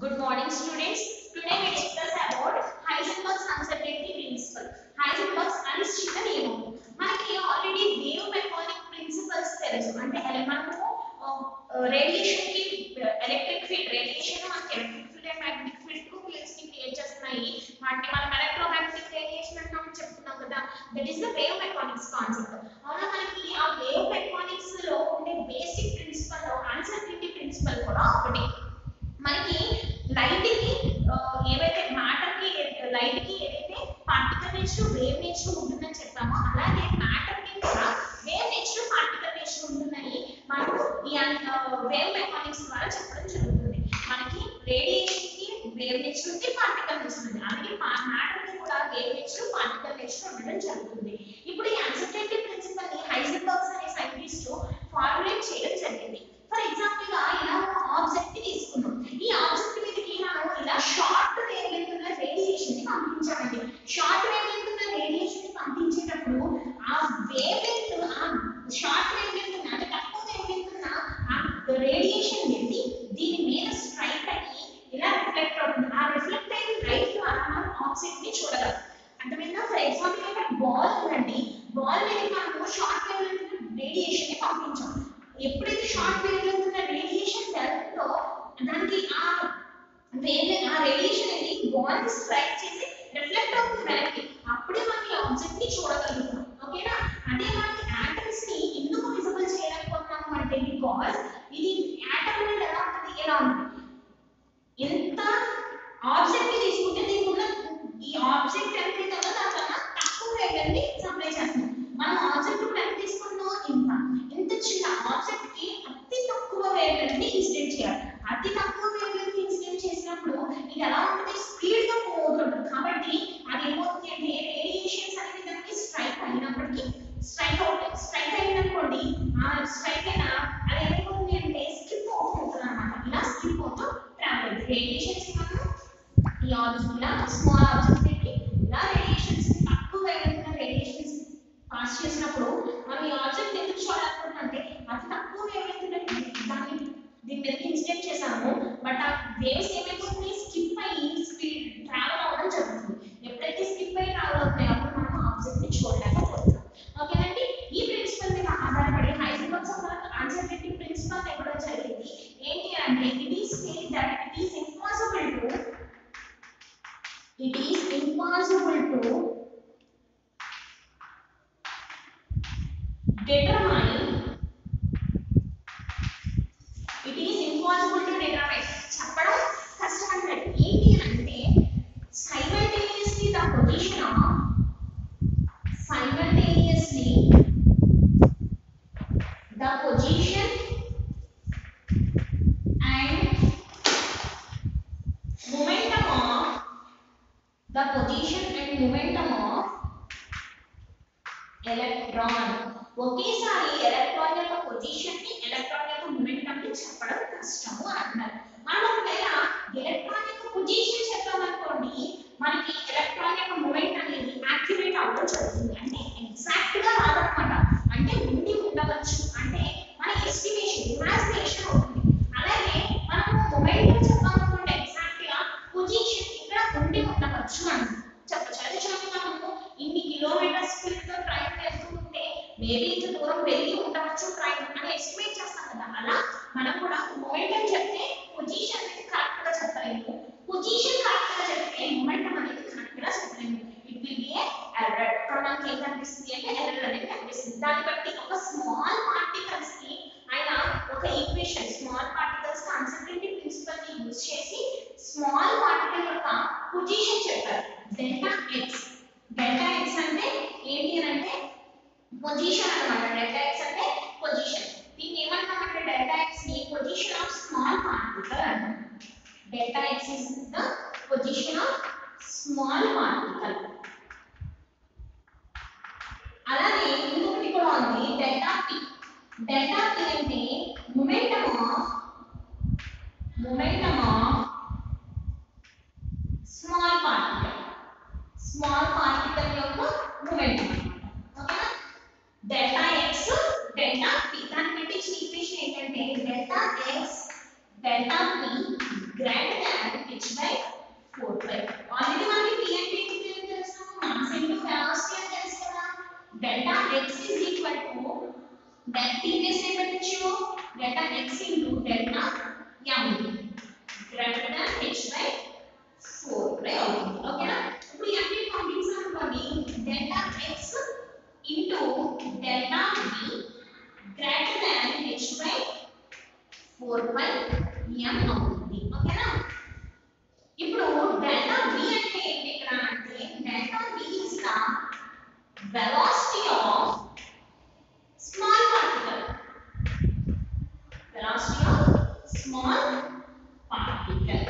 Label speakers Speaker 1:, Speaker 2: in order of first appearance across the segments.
Speaker 1: Good morning students. Today we discuss about Heisenberg's uncertainty principle. Heisenberg's అనిశ్చిత నియమం మనకి already wave mechanic principles తెలుసు అంటే మనము రేడియేషన్ కి ఎలక్ట్రిక్ ఫీల్డ్ రేడియేషన్ మనకి electric field and magnetic field two fields ని క్రియేట్ చేస్తున్నాయి వాటిని మనం ఎలక్ట్రోమాగ్నెటిక్ రేడియేషన్ అని మనం చెప్తున్నాం కదా that is the wave mechanics concept next wave nature ఉంటుందని చెప్పాము అలాగే మ్యాటర్ కి కూడా వేవ్ నేచర్ పార్టికల్ నెక్స్ట్ ఉంటుందని మనం ఈ వేవ్ మెకానిక్స్ ద్వారా చెప్పడం జరుగుతుంది మనకి రేడియేషన్ కి వేవ్ నేచర్ ఉంది పార్టికల్ నెక్స్ట్ ఉంది అలాగే మ్యాటర్ కి కూడా వేవ్ నేచర్ పార్టికల్ నెక్స్ట్ ఉండడం జరుగుతుంది ఆబ్జెక్ట్ ని చూడగలుగుతాం ఓకేనా అదే మనకి ఆటమ్స్ ని ఎందుకు విజిబుల్ చేయలేకపోతున్నాము అంటే బికాస్ ఇది యాటమ్ అనేది ఎలా ఉంటుంది ఎలా ఉంటుంది ఎంత ఆబ్జెక్ట్ తీసుకుంటే దీనికి ఉన్న ఈ ఆబ్జెక్ట్ ఎంత ఉందో దానికన్నా తక్కువ రేట్ అనేది సప్లై చేస్తున్నాం మనం ఆబ్జెక్ట్ ఇప్పుడు ఎంత తీసుకున్నాం ఇంత ఇంత చిన్న ఆబ్జెక్ట్ కి అతి తక్కువ రేట్ అనేది ఇన్సిడెంట్ చేయాలి అతి తక్కువ రేట్ ఇన్స్టెంట్ చేసినప్పుడు ఇది ఎలా ఉంటుంది స్పీడ్ గా పోతుంది కాబట్టి Tá então, de ponto, trabalho de radiation, e olhos molhados, colados, and momentum of the position and momentum of electron. ఒకేసారి ఎలక్ట్రాన్ the పొజిషన్ ని మేబీ దూరం వెళ్ళి ఉండొచ్చు ట్రైన్ అని ఎస్టిమేట్ చేస్తాం కదా అలా మనం కూడా మొమెంటం చెప్తే పొజిషన్ అనేది కరెక్ట్ గా చెప్పలేము పొజిషన్ కరెక్ట్ గా చెప్తే మొమెంటం అనేది కరెక్ట్ గా చెప్పలేము ఇట్ విల్ బి ఎర్రర్ ఇప్పుడు మనకి ఏం కనిపిస్తుంది అంటే ఎర్రర్ అనేది కనిపిస్తుంది దాన్ని position of small particle. Delta x is the position of small particle. అలానే ఇంకొకటి కూడా ఉంది డెల్టా పి డెల్టా పి అంటే momentum of momentum of small particle small particle యొక్క delta p greater than h by 4 pi already मान के P and H के తెలుసు మాస్ ఇంటూ ఫాస్ట్ అని తెలుసు కదా delta x is equal to that p ని సేపెట్టొచ్చు delta x into delta m greater than h by 4 by అవుతుంది ఓకేనా ఇప్పుడు m ని కాంప్లెక్స్ అనుకోండి delta x into delta p greater than h by 4 pi medium అవుతుంది ఓకేనా ఇప్పుడు డెల్టా v అంటే ఏంటి ఇక్కడ అంటే delta v is the velocity of small particle velocity of small particle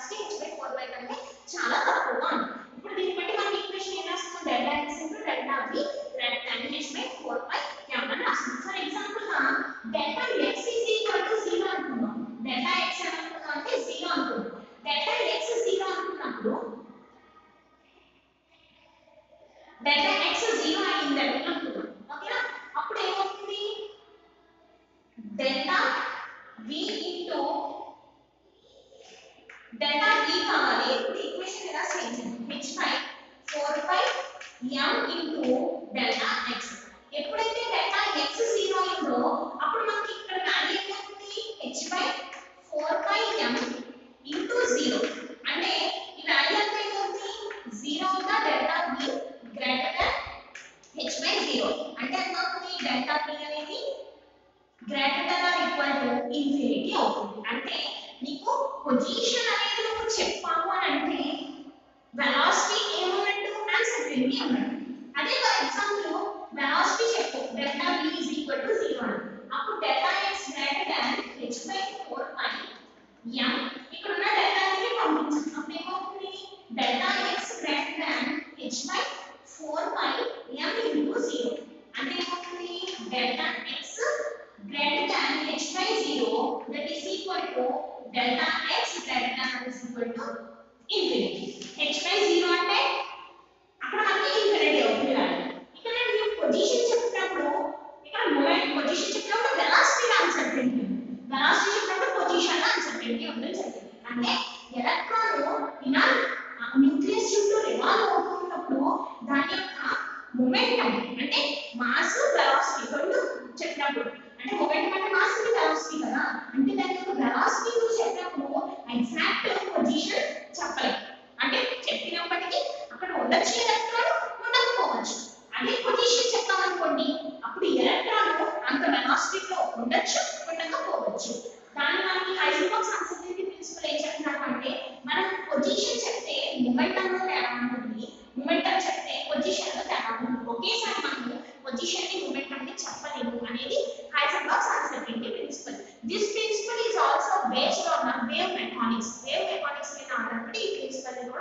Speaker 1: delta x is 0 అయిందంటే डिवीजन है अदरवाइज हम लोग वेलोसिटी चेक को delta v is equal to 0 answer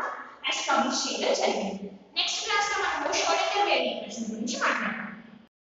Speaker 1: as coming shader चाहिए नेक्स्ट